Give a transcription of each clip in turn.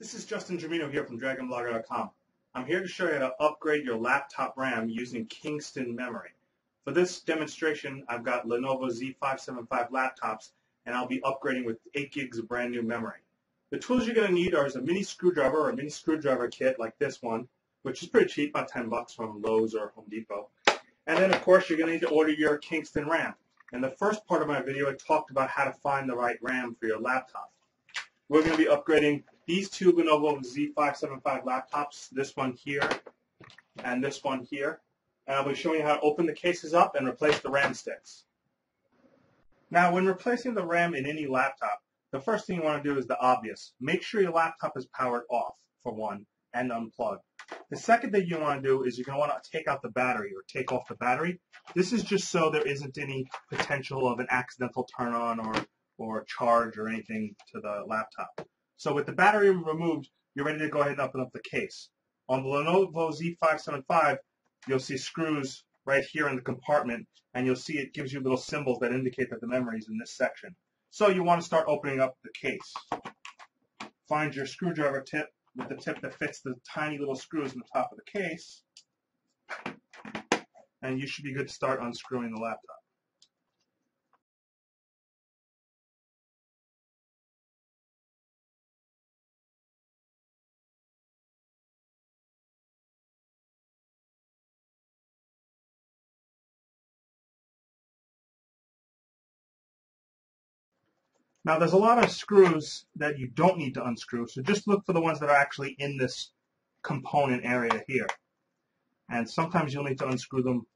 This is Justin Germino here from DragonBlogger.com. I'm here to show you how to upgrade your laptop RAM using Kingston memory. For this demonstration, I've got Lenovo Z575 laptops, and I'll be upgrading with 8 gigs of brand new memory. The tools you're going to need are a mini screwdriver or a mini screwdriver kit like this one, which is pretty cheap, about 10 bucks from Lowe's or Home Depot. And then, of course, you're going to need to order your Kingston RAM. In the first part of my video, I talked about how to find the right RAM for your laptop. We're going to be upgrading these two Lenovo Z575 laptops, this one here and this one here. And I'll be showing you how to open the cases up and replace the RAM sticks. Now, when replacing the RAM in any laptop, the first thing you want to do is the obvious. Make sure your laptop is powered off, for one, and unplugged. The second thing you want to do is you're going to want to take out the battery or take off the battery. This is just so there isn't any potential of an accidental turn on or, or charge or anything to the laptop. So with the battery removed, you're ready to go ahead and open up the case. On the Lenovo Z575, you'll see screws right here in the compartment, and you'll see it gives you little symbols that indicate that the memory is in this section. So you want to start opening up the case. Find your screwdriver tip with the tip that fits the tiny little screws in the top of the case. And you should be good to start unscrewing the laptop. Now there's a lot of screws that you don't need to unscrew, so just look for the ones that are actually in this component area here. And sometimes you'll need to unscrew them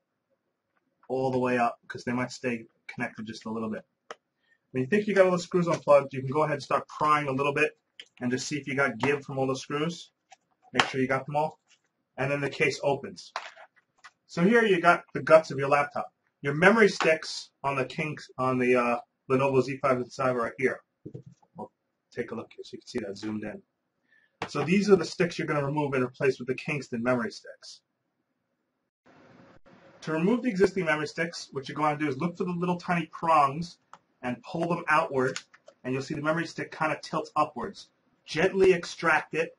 all the way up because they might stay connected just a little bit. When you think you got all the screws unplugged, you can go ahead and start prying a little bit and just see if you got give from all the screws. Make sure you got them all. And then the case opens. So here you got the guts of your laptop. Your memory sticks on the kinks on the uh, Lenovo Z5 right here. We'll take a look here so you can see that zoomed in. So these are the sticks you're going to remove and replace with the Kingston memory sticks. To remove the existing memory sticks, what you're going to do is look for the little tiny prongs and pull them outward, and you'll see the memory stick kind of tilts upwards. Gently extract it,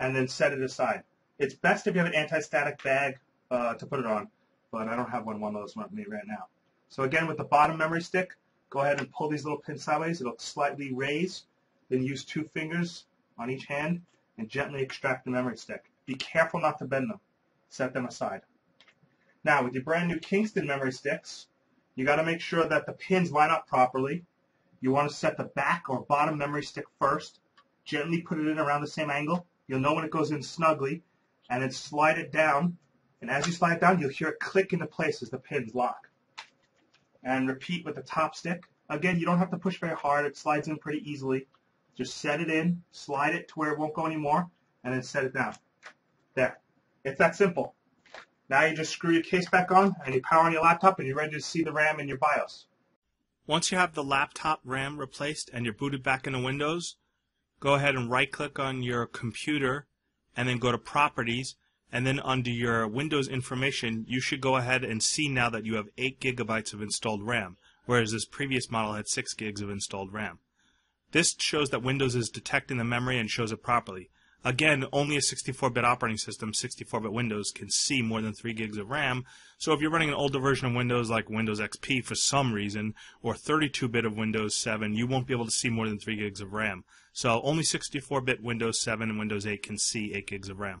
and then set it aside. It's best if you have an anti-static bag uh, to put it on, but I don't have one, one of those with me right now. So again, with the bottom memory stick, go ahead and pull these little pins sideways. It'll slightly raise. Then use two fingers on each hand and gently extract the memory stick. Be careful not to bend them. Set them aside. Now, with your brand new Kingston memory sticks, you got to make sure that the pins line up properly. You want to set the back or bottom memory stick first. Gently put it in around the same angle. You'll know when it goes in snugly. And then slide it down. And as you slide it down, you'll hear it click into place as the pins lock and repeat with the top stick. Again, you don't have to push very hard. It slides in pretty easily. Just set it in, slide it to where it won't go anymore, and then set it down. There. It's that simple. Now you just screw your case back on, and you power on your laptop, and you're ready to see the RAM in your BIOS. Once you have the laptop RAM replaced and you're booted back into Windows, go ahead and right-click on your computer, and then go to Properties, and then under your Windows information, you should go ahead and see now that you have 8 gigabytes of installed RAM, whereas this previous model had 6 gigs of installed RAM. This shows that Windows is detecting the memory and shows it properly. Again, only a 64-bit operating system, 64-bit Windows, can see more than 3 gigs of RAM. So if you're running an older version of Windows like Windows XP for some reason, or 32-bit of Windows 7, you won't be able to see more than 3 gigs of RAM. So only 64-bit Windows 7 and Windows 8 can see 8 gigs of RAM.